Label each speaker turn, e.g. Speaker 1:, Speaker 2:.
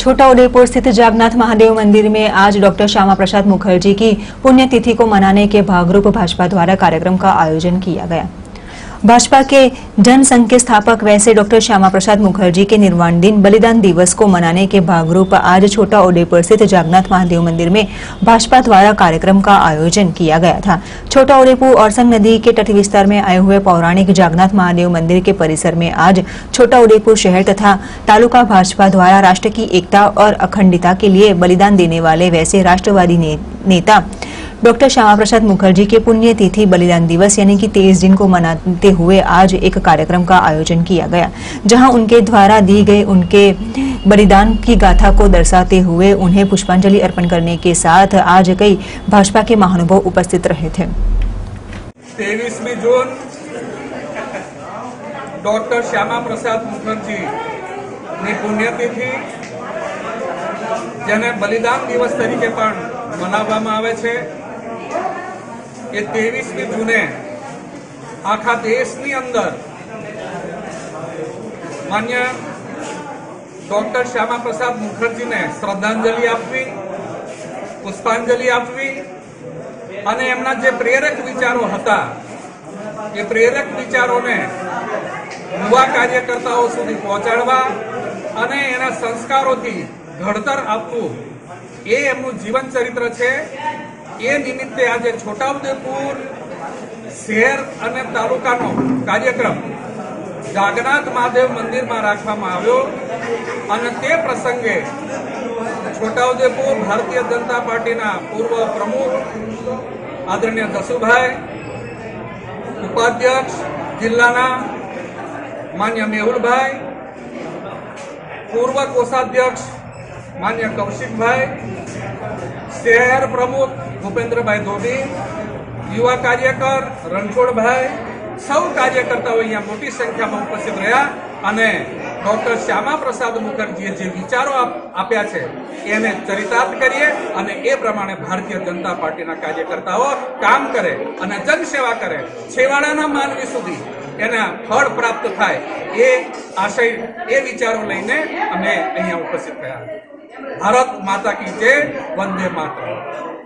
Speaker 1: छोटाउदेपुर स्थित जागनाथ महादेव मंदिर में आज डॉक्टर श्यामा प्रसाद मुखर्जी की पुण्यतिथि को मनाने के भागरूप भाजपा द्वारा कार्यक्रम का आयोजन किया गया। भाजपा के जनसंघ के स्थापक वैसे डॉक्टर श्यामा प्रसाद मुखर्जी के निर्वाण दिन बलिदान दिवस को मनाने के भागरूप आज छोटा उदयपुर स्थित जागनाथ महादेव मंदिर में भाजपा द्वारा कार्यक्रम का आयोजन किया गया था। छोटा उदयपुर और संग नदी के तट विस्तार में आए हुए पौराणिक जागनाथ महादेव मंदिर के परिसर में आज छोटा उदयपुर शहर तथा तालुका भाजपा द्वारा राष्ट्र की एकता और अखंडता के लिए बलिदान देने वाले वैसे राष्ट्रवादी ने, नेता डॉक्टर श्यामा प्रसाद मुखर्जी के पुण्यतिथि बलिदान दिवस यानी कि तेईस दिन को मनाते हुए आज एक कार्यक्रम का आयोजन किया गया जहां उनके द्वारा दी गई उनके बलिदान की गाथा को दर्शाते हुए उन्हें पुष्पांजलि अर्पण करने के साथ आज कई भाजपा के महानुभाव उपस्थित रहे थे
Speaker 2: तेवीसमी जून ડોક્ટર શ્યામા પ્રસાદ મુખર્જી ની પુણ્યતિથિ જેને બલિદાન દિવસ તરીકે પણ મનાવવામાં આવે છે એ ત્રેવીસમી જૂને આખા દેશની અંદર માન્ય ડોક્ટર શ્યામા પ્રસાદ મુખર્જીને શ્રદ્ધાંજલિ આપવી, પુષ્પાંજલિ આપવી અને એમના જે પ્રેરક વિચારો હતા, એ પ્રેરક વિચારોને યુવા કાર્યકર્તાઓ સુધી પહોંચાડવા અને એના સંસ્કારોથી ઘડતર આપવું એ એમનું જીવન ચરિત્ર છે. એ નિમિત્તે આજે છોટાઉદેપુર શહેર અને તાલુકાનો કાર્યક્રમ જાગનાથ મહાદેવ મંદિરમાં રાખવામાં આવ્યો અને તે પ્રસંગે છોટાઉદેપુર ભારતીય જનતા પાર્ટીના પૂર્વ પ્રમુખ આદરણીય દસુભાઈ ઉપાધ્યક્ષ, જિલ્લાના માન્ય મેહુલભાઈ, પૂર્વ કોષાધ્યક્ષ માન્ય કૌશિકભાઈ શહેર પ્રમુખ ભૂપેન્દ્રભાઈ ધોબી, યુવા કાર્યકર રણછોડભાઈ, સૌ કાર્યકર્તાઓ અહીંયા મોટી સંખ્યામાં ઉપસ્થિત રહ્યા અને ડોક્ટર શ્યામા પ્રસાદ મુખર્જીએ જે વિચારો આપ્યા છે, એને ચરિતાર્થ કરીએ અને એ પ્રમાણે ભારતીય જનતા પાર્ટીના કાર્યકર્તાઓ કામ કરે અને જનસેવા કરે. છેવાડાના માનવી સુધી એના ફળ પ્રાપ્ત થાય એ આશય, એ વિચારો લઈને અમે અહીંયા ઉપસ્થિત થયા. ભારત માતા કી જય, વંદે માતા